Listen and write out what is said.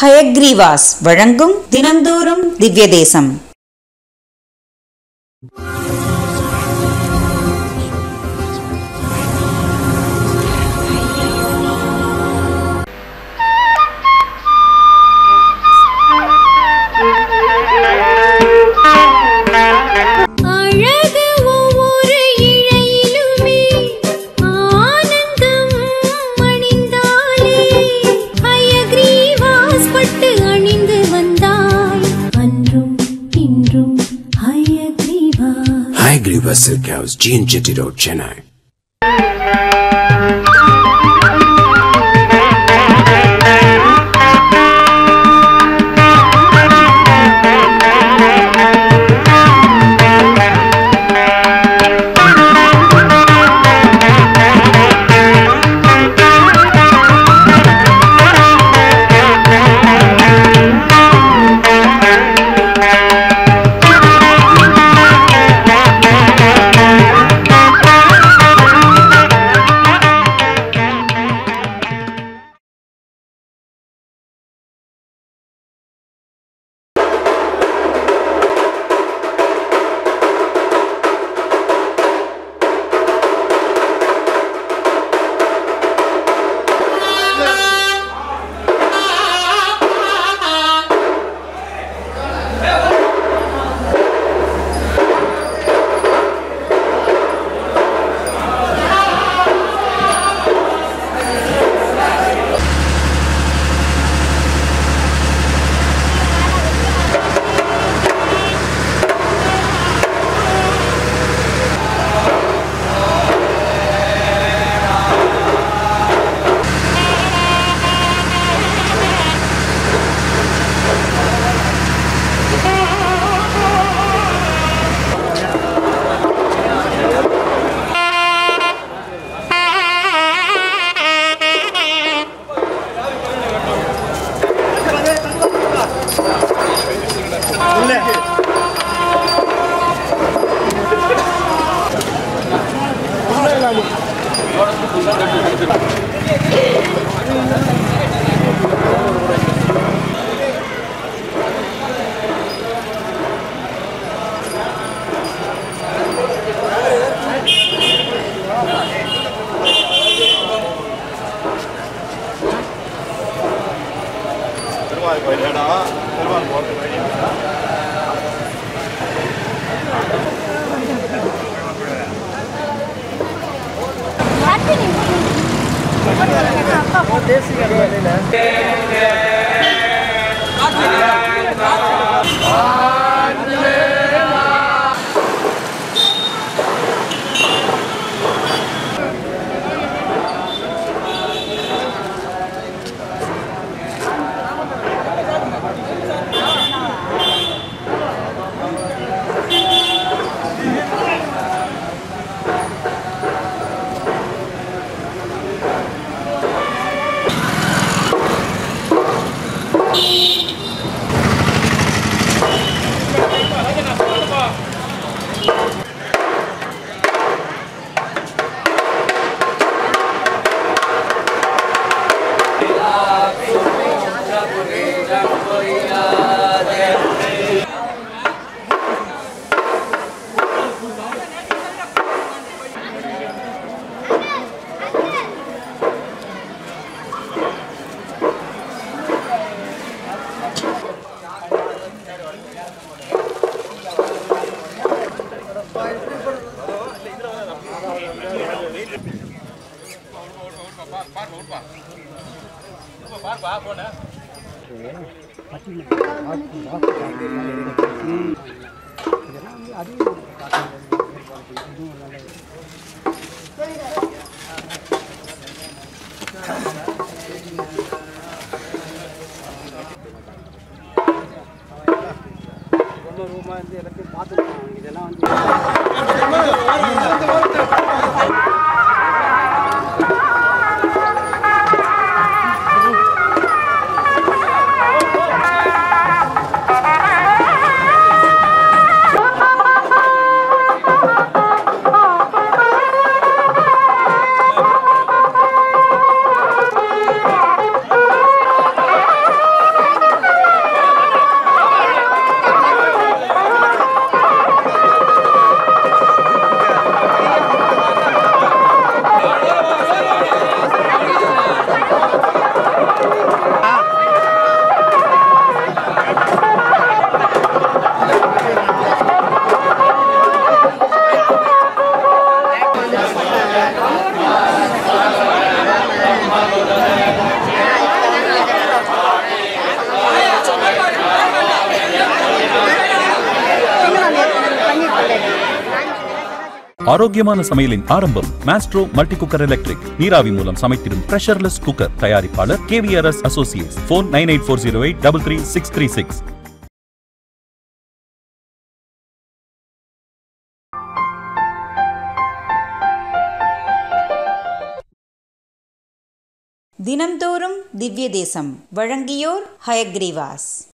ஹயக்ரீவாஸ் வழங்கும் தினந்தோறும் திவ்ய தேசம் Hi Agrivas Silk House, GN Jetty Road, Chennai. Design ரூமாக இருந்து எல்லாத்தையும் பார்த்துருக்கோம் இதெல்லாம் வந்து ஆரோக்கியமான சமையலின் ஆரம்பம் மாஸ்ட்ரோ மல்டி குக்கர் எலக்ட்ரிக் நீராவி மூலம் சமைத்திடும் பிரஷர்லெஸ் குக்கர் தயாரிப்பாளர் KVRS associates phone nine eight four zero eight double three six three six தினம்தோறும் திவ்ய தேசம். வழங்கியோர் ஹயக்ரீவாஸ்.